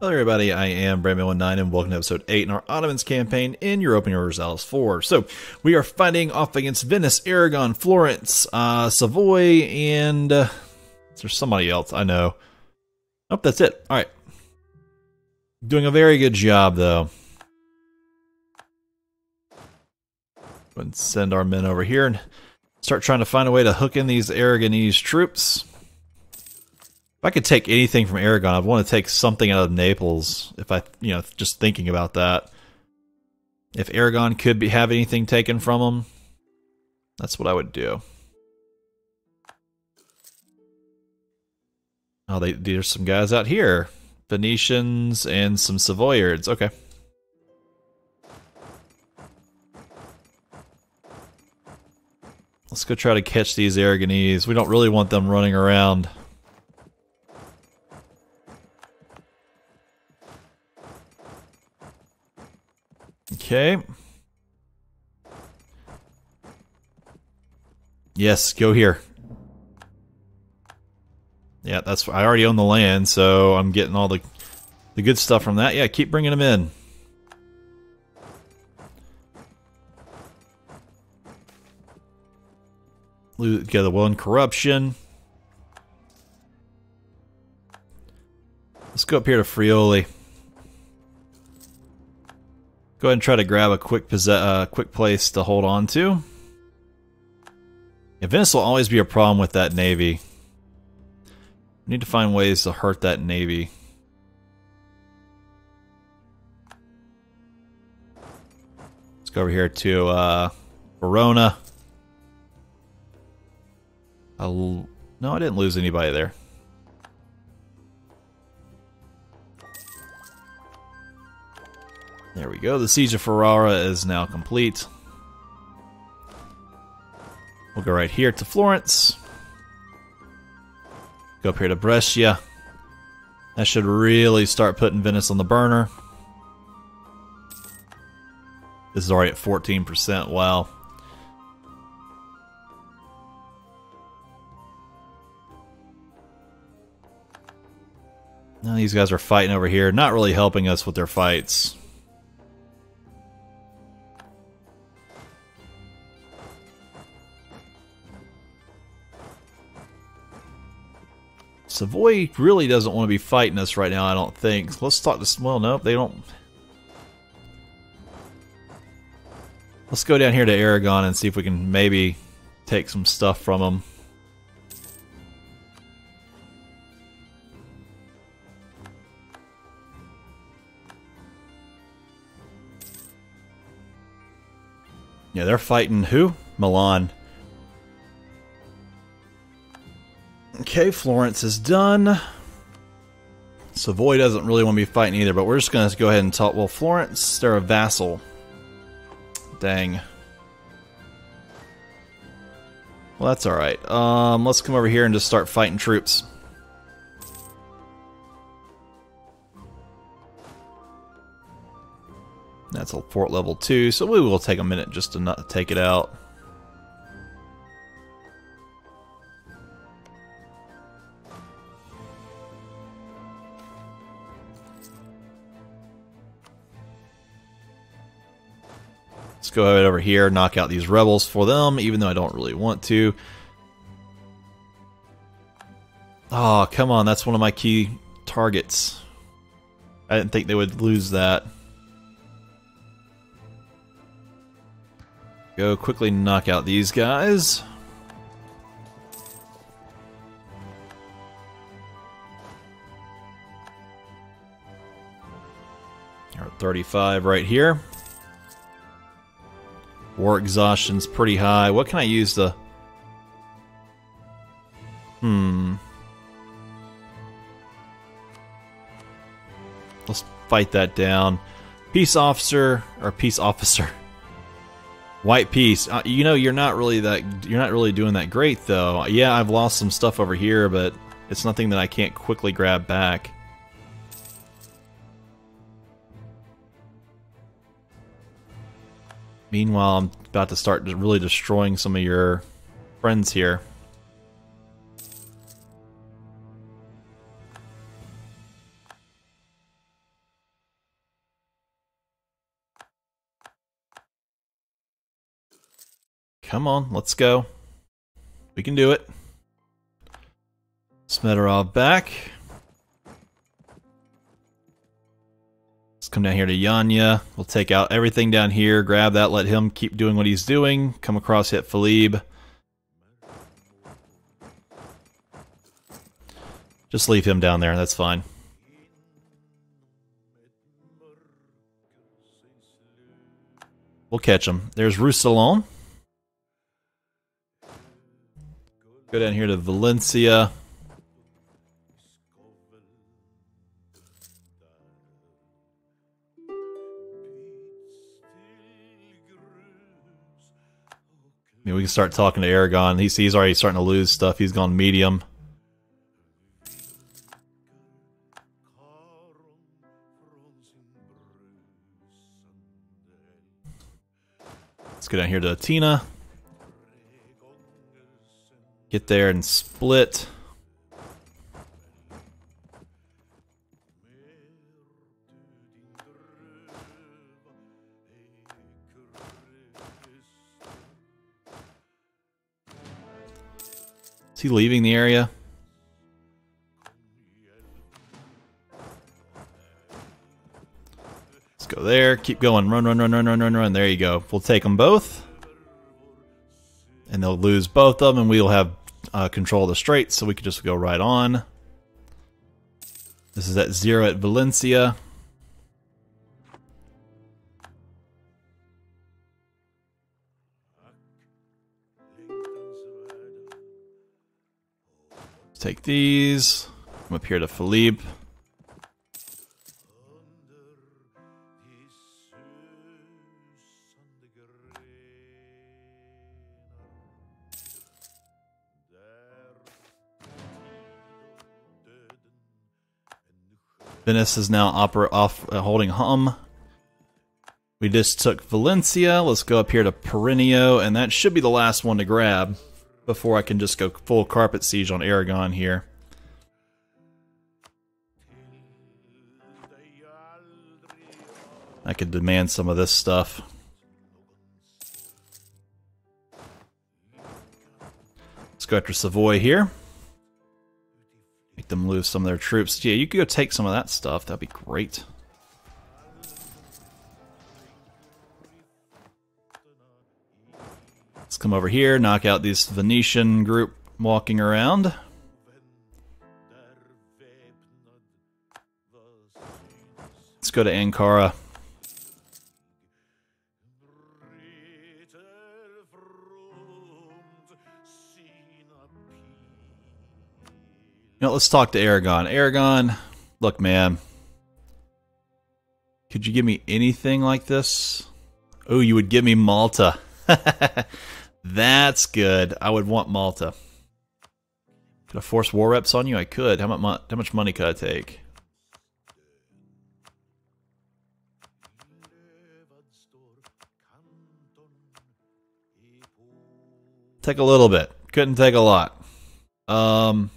Hello everybody, I am Brantman19 and welcome to episode 8 in our Ottomans campaign in Europa Universalis 4. So, we are fighting off against Venice, Aragon, Florence, uh, Savoy, and uh, there's somebody else, I know. Oh, that's it. Alright. Doing a very good job though. And send our men over here and start trying to find a way to hook in these Aragonese troops. If I could take anything from Aragon, I'd want to take something out of Naples. If I, you know, just thinking about that. If Aragon could be, have anything taken from them, that's what I would do. Oh, they, there's some guys out here. Venetians and some Savoyards. Okay. Let's go try to catch these Aragonese. We don't really want them running around. Okay. Yes, go here. Yeah, that's I already own the land, so I'm getting all the the good stuff from that. Yeah, keep bringing them in. Get the one corruption. Let's go up here to Friuli. Go ahead and try to grab a quick uh, quick place to hold on to. Yeah, Venice will always be a problem with that navy. We need to find ways to hurt that navy. Let's go over here to uh, Verona. I'll, no, I didn't lose anybody there. There we go. The Siege of Ferrara is now complete. We'll go right here to Florence. Go up here to Brescia. That should really start putting Venice on the burner. This is already at 14%. Wow. Now these guys are fighting over here, not really helping us with their fights. Savoy really doesn't want to be fighting us right now, I don't think. Let's talk to... Well, no, they don't... Let's go down here to Aragon and see if we can maybe take some stuff from them. Yeah, they're fighting who? Milan. Okay, Florence is done. Savoy doesn't really want to be fighting either, but we're just going to go ahead and talk. Well, Florence, they're a vassal. Dang. Well, that's alright. Um, let's come over here and just start fighting troops. That's a fort level 2, so we will take a minute just to not take it out. Let's go ahead over here, knock out these rebels for them, even though I don't really want to. Oh, come on, that's one of my key targets. I didn't think they would lose that. Go quickly knock out these guys. You're 35 right here. War exhaustion's pretty high. What can I use to... Hmm. Let's fight that down. Peace officer, or peace officer. White peace. Uh, you know, you're not really that. You're not really doing that great, though. Yeah, I've lost some stuff over here, but it's nothing that I can't quickly grab back. Meanwhile, I'm about to start really destroying some of your friends here. Come on, let's go. We can do it. Smetarov back. Come down here to Yanya. We'll take out everything down here, grab that, let him keep doing what he's doing. Come across, hit Philippe. Just leave him down there, that's fine. We'll catch him. There's Roussillon. Go down here to Valencia. Mean, we can start talking to Aragon. He's, he's already starting to lose stuff. He's gone medium. Let's go down here to Atina. Get there and split. Is he leaving the area? Let's go there. Keep going. Run, run, run, run, run, run, run. There you go. We'll take them both. And they'll lose both of them, and we'll have uh, control of the straits, so we could just go right on. This is at zero at Valencia. Take these. Come up here to Philippe. Venice is now opera off uh, holding hum. We just took Valencia. Let's go up here to Perineo, and that should be the last one to grab before I can just go full carpet siege on Aragon here. I could demand some of this stuff. Let's go after Savoy here. Make them lose some of their troops. Yeah, you could go take some of that stuff. That'd be great. Come over here, knock out this Venetian group walking around. Let's go to Ankara. Know, let's talk to Aragon. Aragon, look, man. Could you give me anything like this? Oh, you would give me Malta. That's good. I would want Malta. Could I force war reps on you? I could. How much, how much money could I take? Take a little bit. Couldn't take a lot. Um,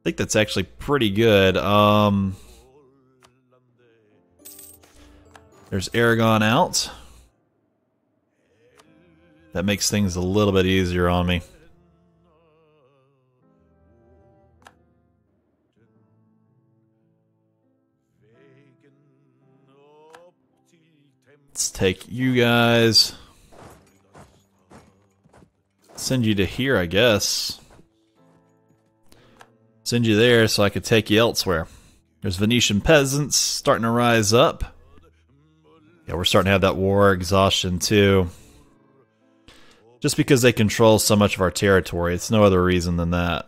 I think that's actually pretty good. Um, there's Aragon out. That makes things a little bit easier on me. Let's take you guys. Send you to here, I guess. Send you there so I could take you elsewhere. There's Venetian peasants starting to rise up. Yeah, we're starting to have that war exhaustion too. Just because they control so much of our territory. It's no other reason than that.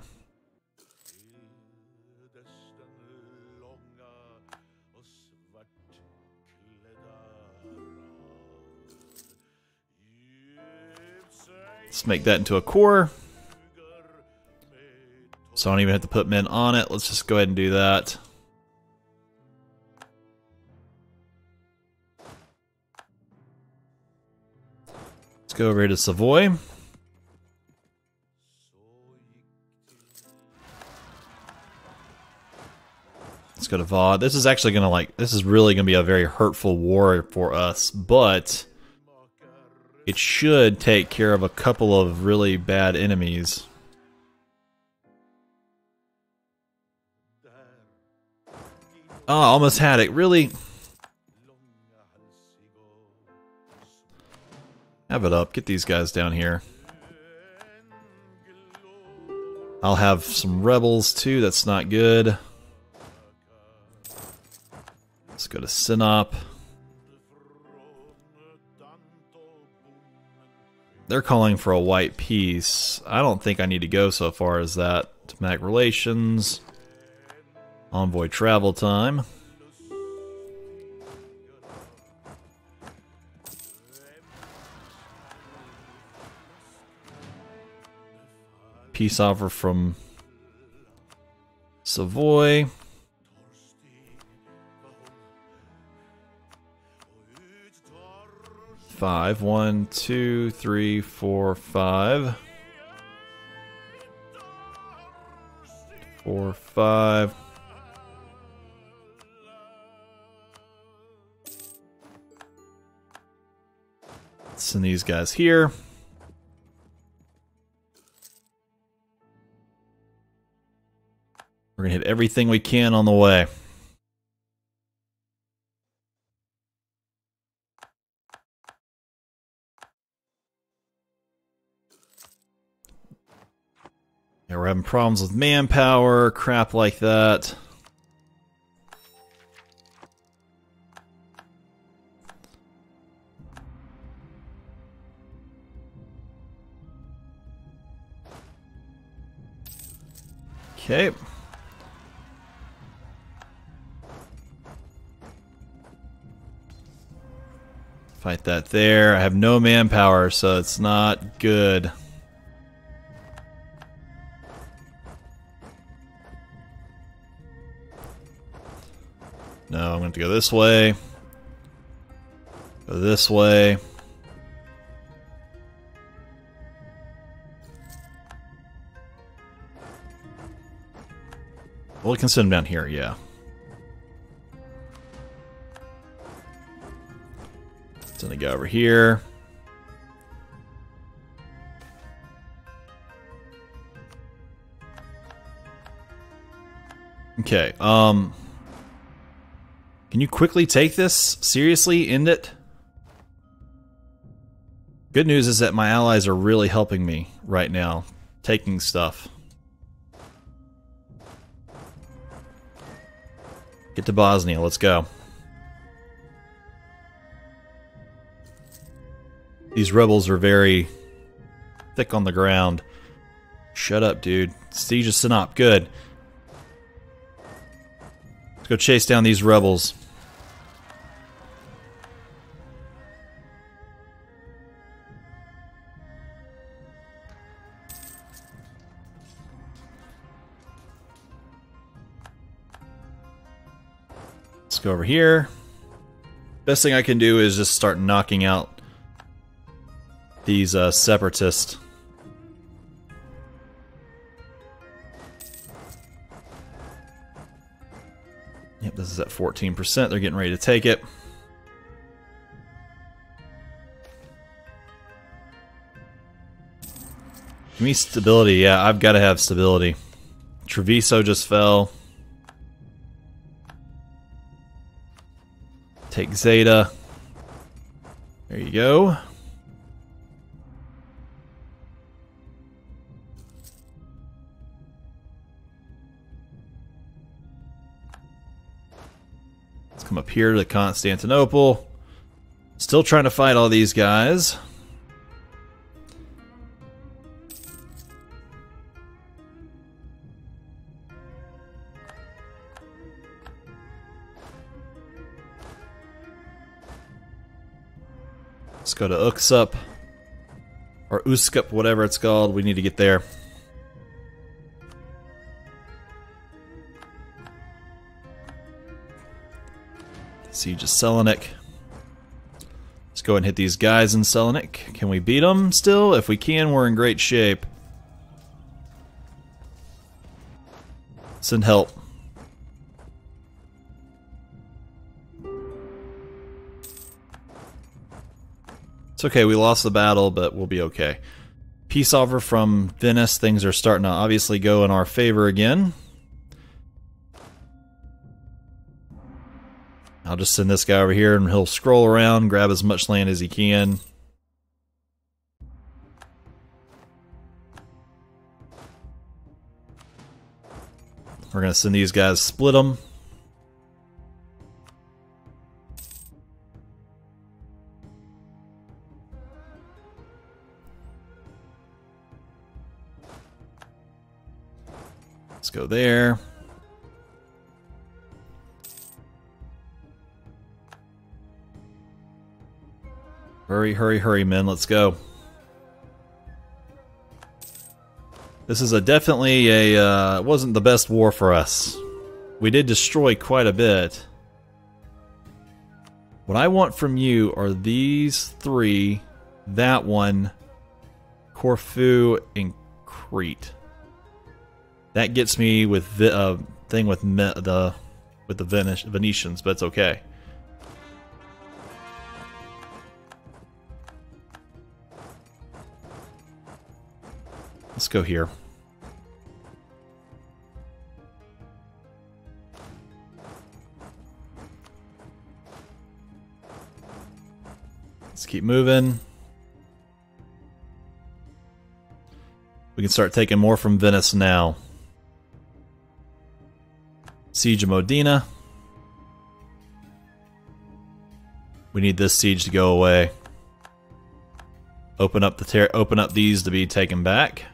Let's make that into a core. So I don't even have to put men on it. Let's just go ahead and do that. Go over here to Savoy. Let's go to Vaud. This is actually going to like, this is really going to be a very hurtful war for us, but it should take care of a couple of really bad enemies. Oh, almost had it. Really? Have it up. Get these guys down here. I'll have some rebels too. That's not good. Let's go to Sinop. They're calling for a white peace. I don't think I need to go so far as that. Diplomatic relations. Envoy travel time. Peace offer from Savoy. five. One, two, three, four, five. Four, five. Send these guys here. We're going to hit everything we can on the way. Yeah, we're having problems with manpower, crap like that. Okay. Fight that there. I have no manpower, so it's not good. No, I'm going to go this way. Go this way. Well, we can send down here, yeah. Gonna go over here. Okay, um... Can you quickly take this? Seriously? End it? Good news is that my allies are really helping me right now. Taking stuff. Get to Bosnia, let's go. These rebels are very thick on the ground. Shut up, dude. Siege of Sinop, good. Let's go chase down these rebels. Let's go over here. Best thing I can do is just start knocking out these uh, separatists. Yep, this is at 14%. They're getting ready to take it. Give me stability. Yeah, I've got to have stability. Treviso just fell. Take Zeta. There you go. Up here to Constantinople. Still trying to fight all these guys. Let's go to Uxup. Or Uskup, whatever it's called. We need to get there. Siege of Selanik. Let's go and hit these guys in Selanik. Can we beat them still? If we can, we're in great shape. Send help. It's okay, we lost the battle, but we'll be okay. Peace offer from Venice. Things are starting to obviously go in our favor again. I'll just send this guy over here and he'll scroll around, grab as much land as he can. We're going to send these guys, split them. Let's go there. Hurry, hurry, hurry, men. Let's go. This is a definitely a uh, wasn't the best war for us. We did destroy quite a bit. What I want from you are these three, that one, Corfu, and Crete. That gets me with the uh, thing with the with the Venetians, but it's okay. Let's go here. Let's keep moving. We can start taking more from Venice now. Siege of Modena. We need this siege to go away. Open up the open up these to be taken back.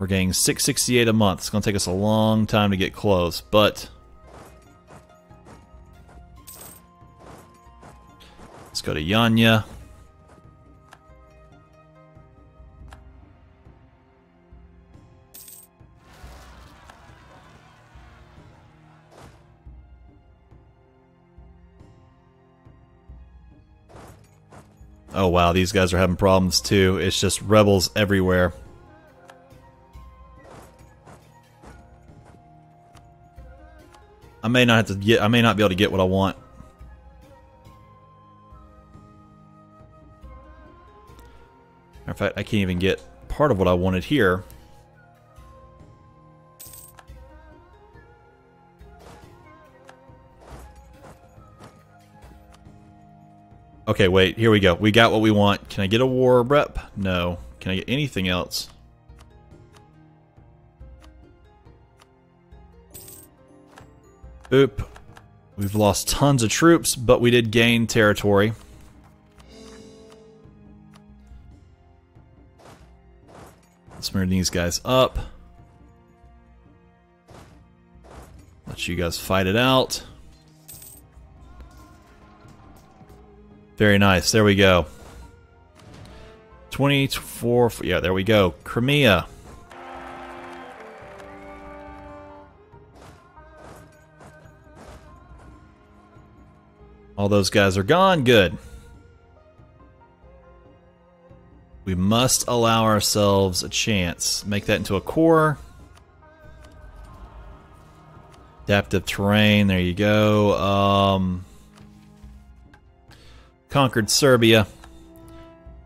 We're getting 668 a month. It's going to take us a long time to get close, but let's go to Yanya. Oh wow, these guys are having problems too. It's just rebels everywhere. I may not have to get I may not be able to get what I want. In fact, I can't even get part of what I wanted here. Okay, wait, here we go. We got what we want. Can I get a war rep? No. Can I get anything else? Oop. We've lost tons of troops, but we did gain territory. Let's move these guys up. Let you guys fight it out. Very nice. There we go. 24. Yeah, there we go. Crimea. All those guys are gone. Good. We must allow ourselves a chance. Make that into a core. Adaptive terrain. There you go. Um, conquered Serbia.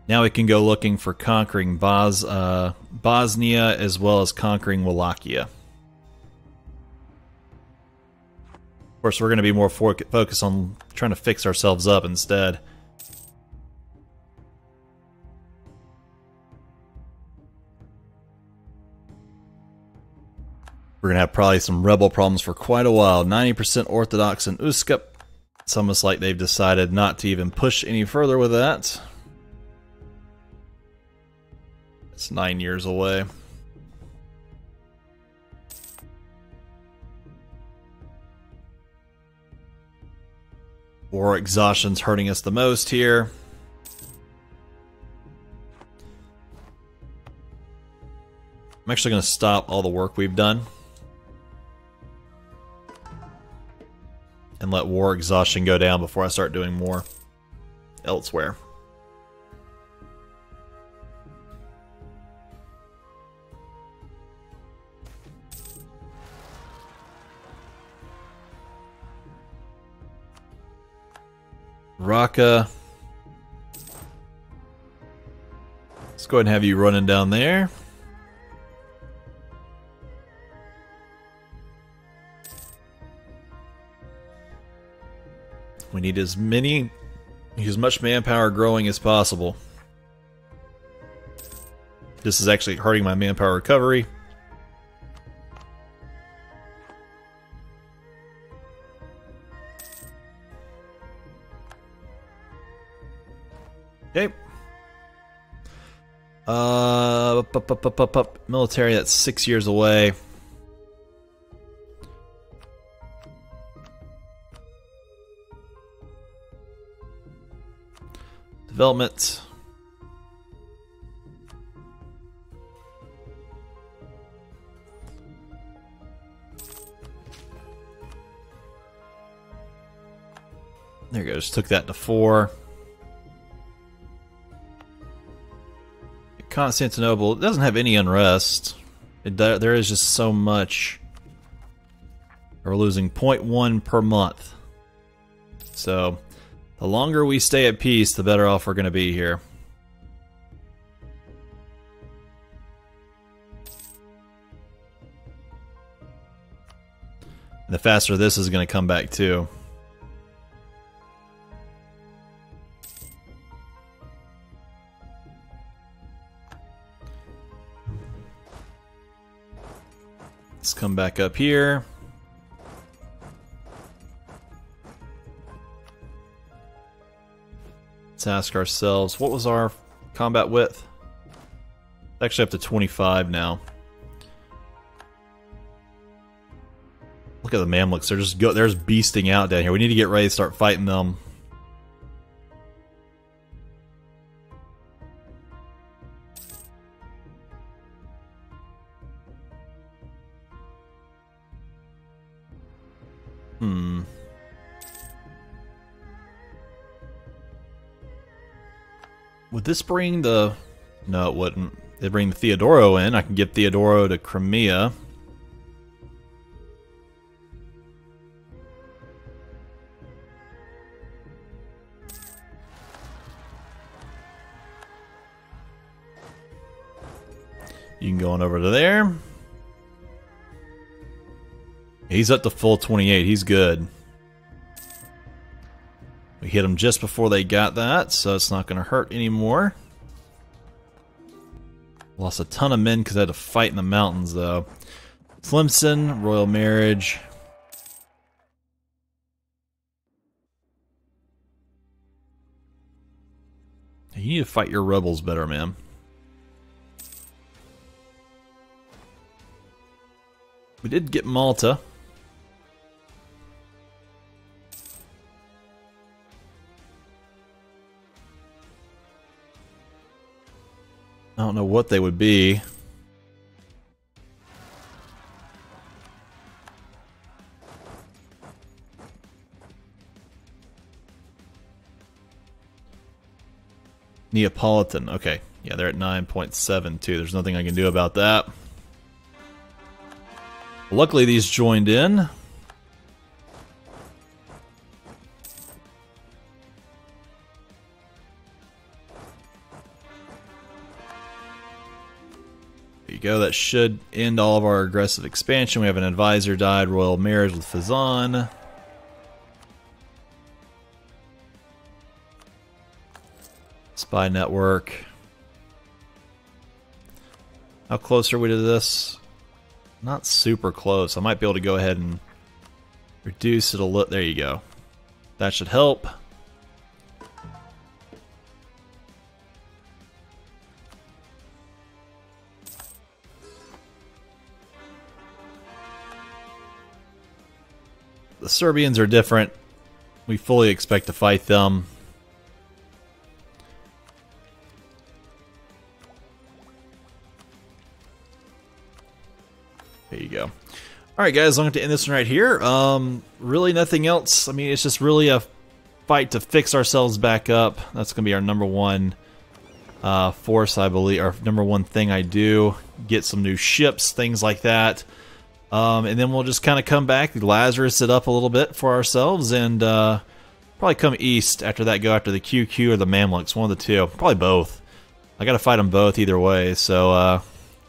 Now we can go looking for conquering Bos uh, Bosnia as well as conquering Wallachia. Course, we're going to be more focused on trying to fix ourselves up instead. We're going to have probably some rebel problems for quite a while. 90% Orthodox in Uskup. It's almost like they've decided not to even push any further with that. It's nine years away. War exhaustion's hurting us the most here. I'm actually going to stop all the work we've done. And let war exhaustion go down before I start doing more elsewhere. Raqqa. Let's go ahead and have you running down there. We need as many, as much manpower growing as possible. This is actually hurting my manpower recovery. Uh, up, up, up, up, military. That's six years away. Development. There goes. Took that to four. Constantinople it doesn't have any unrest. It, there is just so much. We're losing 0.1 per month. So, the longer we stay at peace, the better off we're going to be here. And the faster this is going to come back too. Come back up here. Let's ask ourselves, what was our combat width? Actually up to 25 now. Look at the Mamluks, they're just go they're just beasting out down here. We need to get ready to start fighting them. Hmm. Would this bring the... No, it wouldn't. They bring the Theodoro in. I can get Theodoro to Crimea. You can go on over to there. He's up to full 28. He's good. We hit him just before they got that, so it's not going to hurt anymore. Lost a ton of men because I had to fight in the mountains, though. Tlemcen, Royal Marriage. You need to fight your rebels better, man. We did get Malta. Don't know what they would be. Neapolitan. Okay. Yeah, they're at 9.72. There's nothing I can do about that. Luckily, these joined in. Go. That should end all of our aggressive expansion. We have an advisor died, royal marriage with Fezzan. Spy network. How close are we to this? Not super close. I might be able to go ahead and reduce it a little. There you go. That should help. Serbians are different. We fully expect to fight them. There you go. Alright guys, I'm going to end this one right here. Um, really nothing else. I mean, it's just really a fight to fix ourselves back up. That's going to be our number one uh, force, I believe. Our number one thing I do. Get some new ships, things like that. Um, and then we'll just kind of come back, Lazarus it up a little bit for ourselves, and uh, Probably come east after that, go after the QQ or the Mamluks, one of the two. Probably both. I gotta fight them both either way, so uh,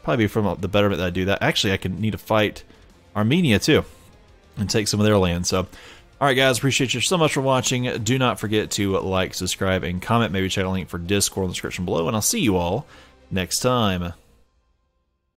probably be from the betterment that I do that. Actually, I can need to fight Armenia too and take some of their land. So, all right, guys, appreciate you so much for watching. Do not forget to like, subscribe, and comment. Maybe check out a link for Discord in the description below, and I'll see you all next time.